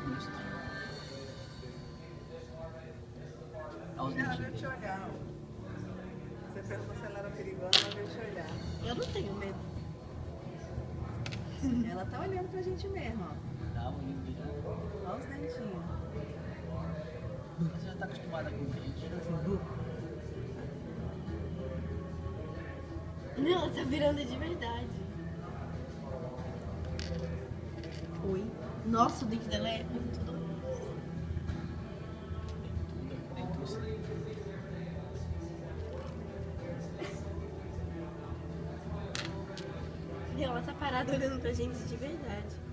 sinistro. Aos ela deve te olhar. Você perguntou se ela era perigosa, ela deve te olhar. Eu não tenho medo. Ela tá olhando pra gente mesmo, ó. Tá olhando Olha os dentinhos. Você já tá acostumada com o dente. Assim, não, ela tá virando de verdade. Nossa, o dente dela é muito doido. Meu, ela tá parada olhando pra gente de verdade.